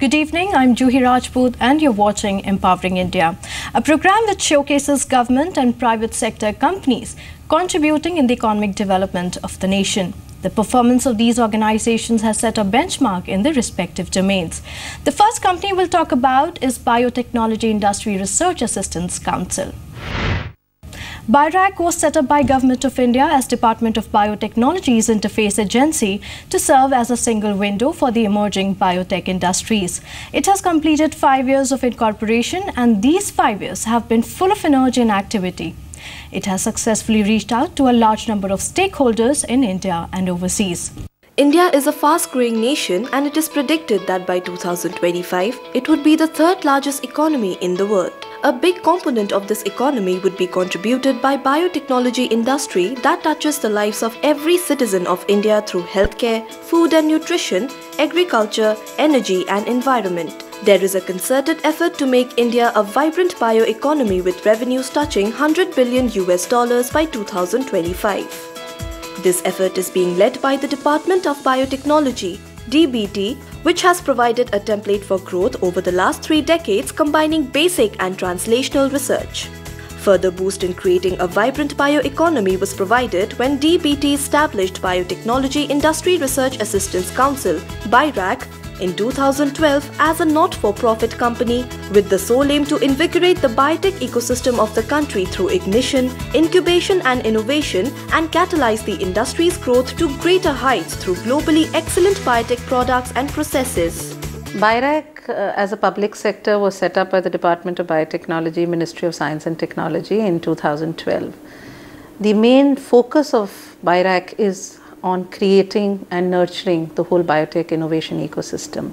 Good evening, I'm Juhi Rajput and you're watching Empowering India, a program that showcases government and private sector companies contributing in the economic development of the nation. The performance of these organizations has set a benchmark in their respective domains. The first company we'll talk about is Biotechnology Industry Research Assistance Council. BIRAC was set up by Government of India as Department of Biotechnology's interface agency to serve as a single window for the emerging biotech industries. It has completed five years of incorporation and these five years have been full of energy and activity. It has successfully reached out to a large number of stakeholders in India and overseas. India is a fast growing nation and it is predicted that by 2025 it would be the third largest economy in the world. A big component of this economy would be contributed by biotechnology industry that touches the lives of every citizen of India through healthcare, food and nutrition, agriculture, energy and environment. There is a concerted effort to make India a vibrant bioeconomy with revenues touching 100 billion US dollars by 2025. This effort is being led by the Department of Biotechnology, DBT, which has provided a template for growth over the last three decades combining basic and translational research. Further boost in creating a vibrant bioeconomy was provided when DBT established Biotechnology Industry Research Assistance Council, BIRAC, in 2012 as a not-for-profit company with the sole aim to invigorate the biotech ecosystem of the country through ignition, incubation and innovation and catalyze the industry's growth to greater heights through globally excellent biotech products and processes. BIRAC uh, as a public sector was set up by the Department of Biotechnology, Ministry of Science and Technology in 2012. The main focus of BIRAC is on creating and nurturing the whole biotech innovation ecosystem.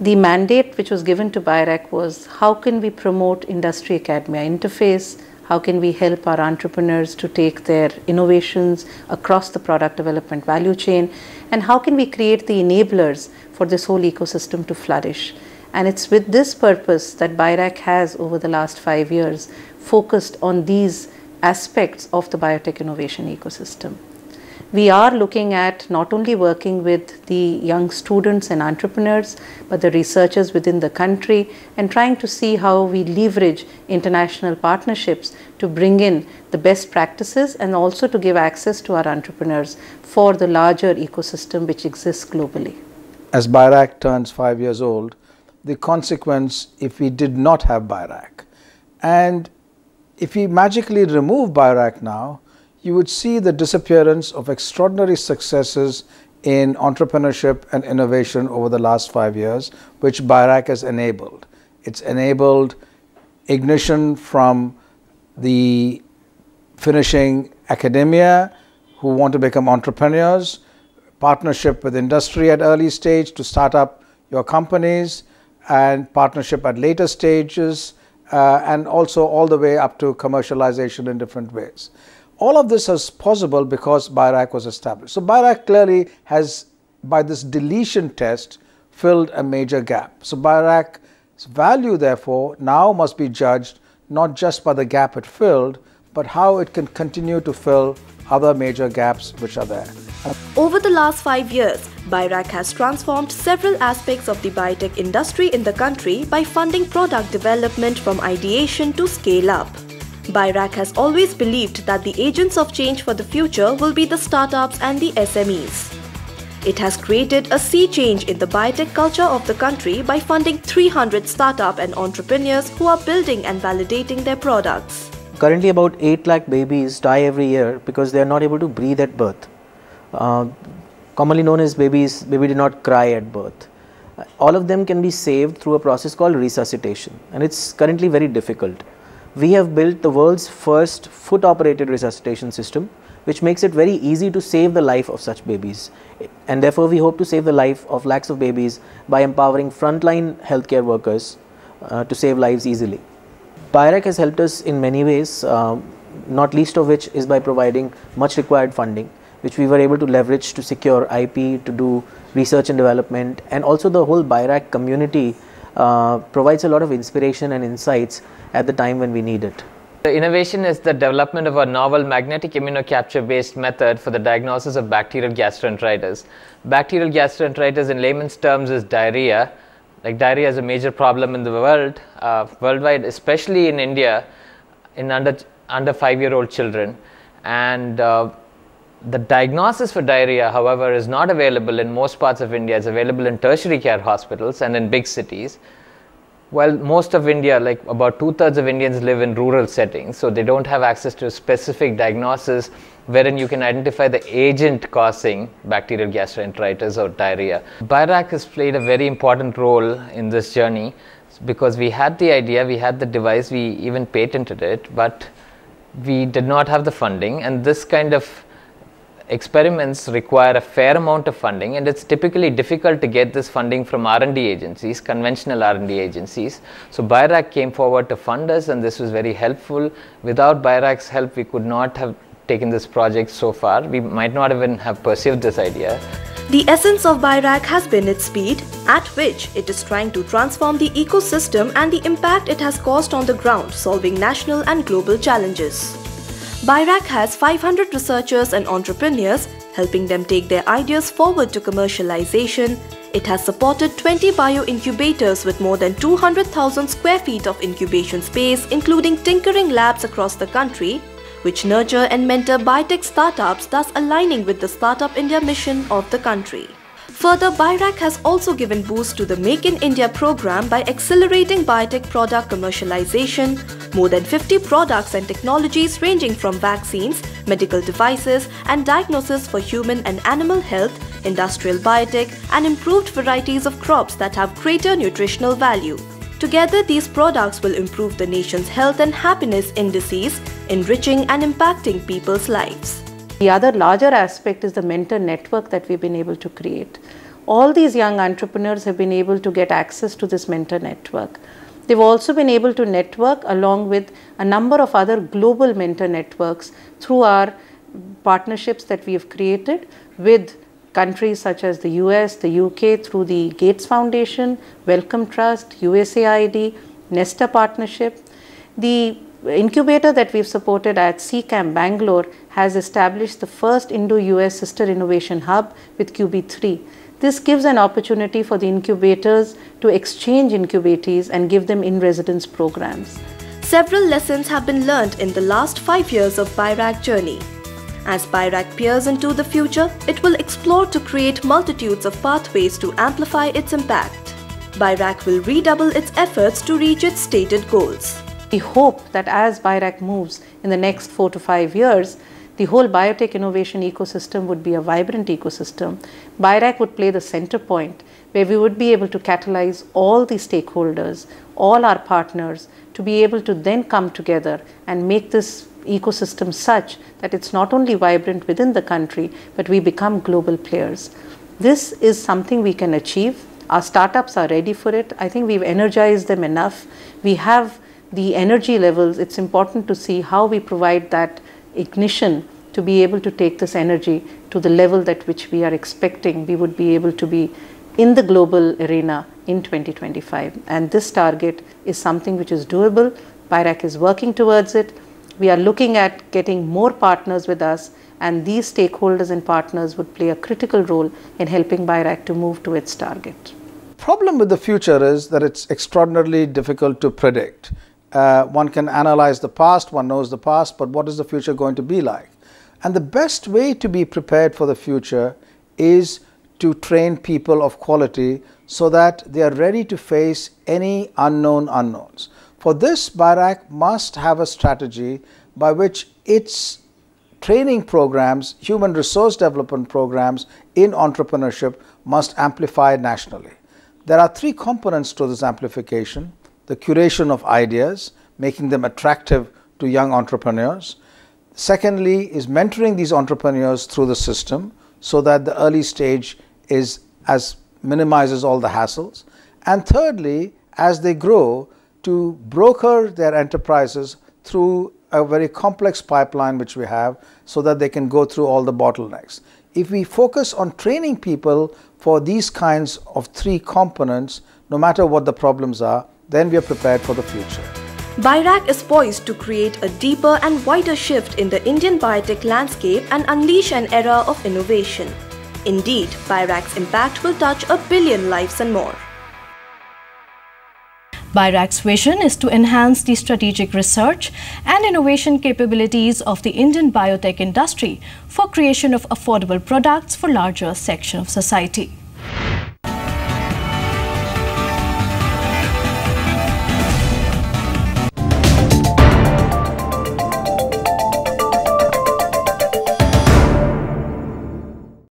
The mandate which was given to BIRAC was how can we promote industry academia interface, how can we help our entrepreneurs to take their innovations across the product development value chain, and how can we create the enablers for this whole ecosystem to flourish. And it's with this purpose that BIRAC has, over the last five years, focused on these aspects of the biotech innovation ecosystem we are looking at not only working with the young students and entrepreneurs, but the researchers within the country and trying to see how we leverage international partnerships to bring in the best practices and also to give access to our entrepreneurs for the larger ecosystem which exists globally. As BIRAC turns five years old, the consequence if we did not have BIRAC and if we magically remove BIRAC now, you would see the disappearance of extraordinary successes in entrepreneurship and innovation over the last five years, which BIRAC has enabled. It's enabled ignition from the finishing academia who want to become entrepreneurs, partnership with industry at early stage to start up your companies, and partnership at later stages, uh, and also all the way up to commercialization in different ways. All of this is possible because BIRAC was established. So BIRAC clearly has, by this deletion test, filled a major gap. So BIRAC's value, therefore, now must be judged not just by the gap it filled, but how it can continue to fill other major gaps which are there. Over the last five years, BIRAC has transformed several aspects of the biotech industry in the country by funding product development from ideation to scale up. BIRAC has always believed that the agents of change for the future will be the startups and the SMEs. It has created a sea change in the biotech culture of the country by funding 300 startup and entrepreneurs who are building and validating their products. Currently about 8 lakh babies die every year because they are not able to breathe at birth. Uh, commonly known as babies, baby did not cry at birth. all of them can be saved through a process called resuscitation and it's currently very difficult we have built the world's first foot operated resuscitation system which makes it very easy to save the life of such babies and therefore we hope to save the life of lakhs of babies by empowering frontline healthcare workers uh, to save lives easily. BIRAC has helped us in many ways uh, not least of which is by providing much required funding which we were able to leverage to secure IP to do research and development and also the whole BIRAC community uh, provides a lot of inspiration and insights at the time when we need it. The innovation is the development of a novel magnetic immunocapture based method for the diagnosis of bacterial gastroenteritis. Bacterial gastroenteritis in layman's terms is diarrhea like diarrhea is a major problem in the world, uh, worldwide, especially in India, in under under five-year-old children, and uh, the diagnosis for diarrhea, however, is not available in most parts of India. It's available in tertiary care hospitals and in big cities. Well, most of India, like about two thirds of Indians, live in rural settings, so they don't have access to a specific diagnosis wherein you can identify the agent causing bacterial gastroenteritis or diarrhea. BIRAC has played a very important role in this journey because we had the idea, we had the device, we even patented it, but we did not have the funding, and this kind of experiments require a fair amount of funding and it's typically difficult to get this funding from R&D agencies, conventional R&D agencies. So BIRAC came forward to fund us and this was very helpful. Without BIRAC's help, we could not have taken this project so far. We might not even have pursued this idea. The essence of BIRAC has been its speed, at which it is trying to transform the ecosystem and the impact it has caused on the ground, solving national and global challenges. BIRAC has 500 researchers and entrepreneurs, helping them take their ideas forward to commercialization. It has supported 20 bio incubators with more than 200,000 square feet of incubation space, including tinkering labs across the country, which nurture and mentor biotech startups, thus aligning with the Startup India mission of the country. Further, BIRAC has also given boost to the Make in India program by accelerating biotech product commercialization. More than 50 products and technologies ranging from vaccines, medical devices, and diagnosis for human and animal health, industrial biotech, and improved varieties of crops that have greater nutritional value. Together, these products will improve the nation's health and happiness indices, enriching and impacting people's lives. The other larger aspect is the mentor network that we've been able to create. All these young entrepreneurs have been able to get access to this mentor network. They've also been able to network along with a number of other global mentor networks through our partnerships that we have created with countries such as the US, the UK through the Gates Foundation, Wellcome Trust, USAID, Nesta partnership. The incubator that we've supported at C-CAMP Bangalore has established the first Indo-US sister innovation hub with QB3. This gives an opportunity for the incubators to exchange incubatees and give them in-residence programs. Several lessons have been learned in the last five years of BIRAC journey. As BIRAC peers into the future, it will explore to create multitudes of pathways to amplify its impact. BIRAC will redouble its efforts to reach its stated goals. We hope that as BIRAC moves in the next four to five years, the whole biotech innovation ecosystem would be a vibrant ecosystem. BIRAC would play the center point where we would be able to catalyze all the stakeholders, all our partners to be able to then come together and make this ecosystem such that it's not only vibrant within the country, but we become global players. This is something we can achieve. Our startups are ready for it. I think we've energized them enough. We have the energy levels, it's important to see how we provide that ignition to be able to take this energy to the level that which we are expecting we would be able to be in the global arena in 2025 and this target is something which is doable. BIRAC is working towards it. We are looking at getting more partners with us and these stakeholders and partners would play a critical role in helping BIRAC to move to its target. Problem with the future is that it's extraordinarily difficult to predict uh, one can analyze the past, one knows the past, but what is the future going to be like? And the best way to be prepared for the future is to train people of quality so that they are ready to face any unknown unknowns. For this, BIRAC must have a strategy by which its training programs, human resource development programs in entrepreneurship must amplify nationally. There are three components to this amplification the curation of ideas, making them attractive to young entrepreneurs. Secondly, is mentoring these entrepreneurs through the system so that the early stage is as minimizes all the hassles. And thirdly, as they grow, to broker their enterprises through a very complex pipeline which we have so that they can go through all the bottlenecks. If we focus on training people for these kinds of three components, no matter what the problems are, then we are prepared for the future. BIRAC is poised to create a deeper and wider shift in the Indian biotech landscape and unleash an era of innovation. Indeed, BIRAC's impact will touch a billion lives and more. BIRAC's vision is to enhance the strategic research and innovation capabilities of the Indian biotech industry for creation of affordable products for larger section of society.